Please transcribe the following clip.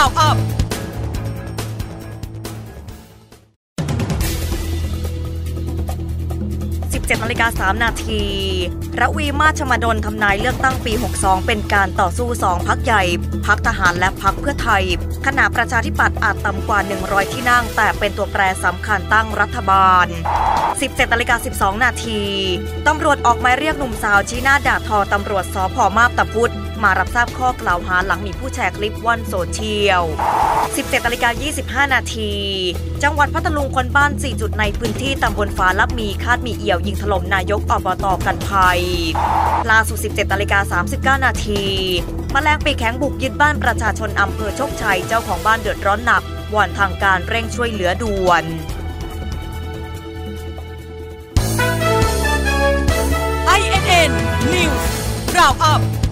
Round Up 17นาฬิกา3นาทีระวีมาชมาดลทำนายเลือกตั้งปี 62 เป็นการต่อสู้สองพักใหญ่ พักทหารและพักเพื่อไทย ขณะประชาธิปัตย์อาจต่ำกว่า 100 ที่นั่ง แต่เป็นตัวแปรสำคัญตั้งรัฐบาล 17นาฬิกา12 นาที ตำรวจออกหมายเรียกหนุ่มสาวชี้หน้าด่าทอตำรวจสพมาบตะพุธมารับทราบข้อกล่าวหาหลังมีผู้แชร์คลิปว่อนโซเชียล 17นาฬิกา25 นาที จังหวัดพัทลุงคนบ้าน 4 จุดในพื้นที่ตำบลฟ้าลับมีคาดมีเอี่ยวยิงถล่มนายกอบตกันภัยล่าสุด 17นาฬิกา39 นาทีมแมลงปีแข็งบุกยึดบ้านประชาชนอำเภอโชคชัยเจ้าของบ้านเดือดร้อนหนักวอนทางการเร่งช่วยเหลือด่วน News New Roundup